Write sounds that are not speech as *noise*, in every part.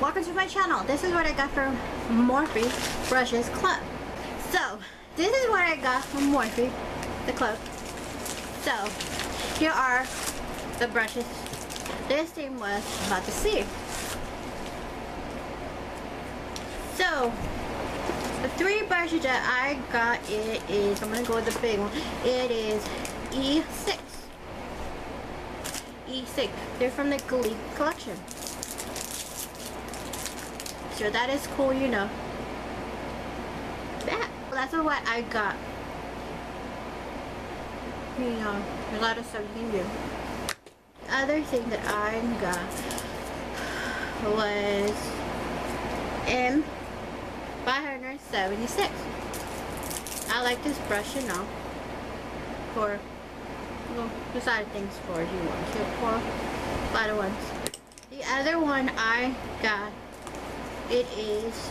welcome to my channel. This is what I got from Morphe Brushes Club. So, this is what I got from Morphe, the club. So, here are the brushes this team was about to see. So, the three brushes that I got, it is, I'm going to go with the big one, it is E6. E6. They're from the Glee collection. So that is cool, you know. That. That's what I got. You know, a lot of stuff you can do. Other thing that I got was M576. I like this brush, you know, for well, decided things for you want to for other ones. The other one I got it is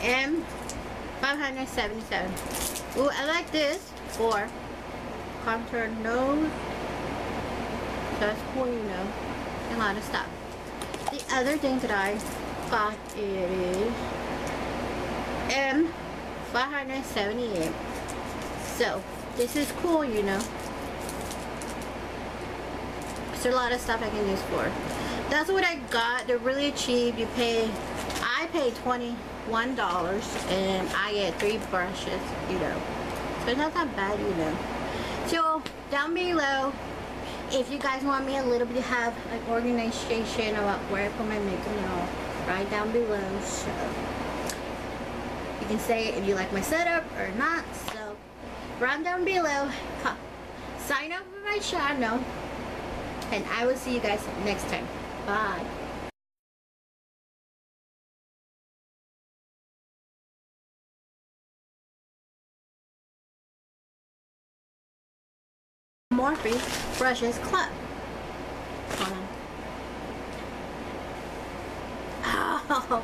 M577. Ooh, I like this for contour nose. That's cool, you know, a lot of stuff. The other thing that I got is M578. So, this is cool, you know. There's a lot of stuff I can use for. That's what I got. They're really cheap. You pay, I paid $21 and I get three brushes, you know. So it's not that bad, you know. So down below, if you guys want me a little bit to have like organization about where I put my makeup and all, right down below. So you can say if you like my setup or not. So right down below, sign up for my channel and I will see you guys next time. Bye. Morphe Brushes Club. Hold on. *laughs* Oh.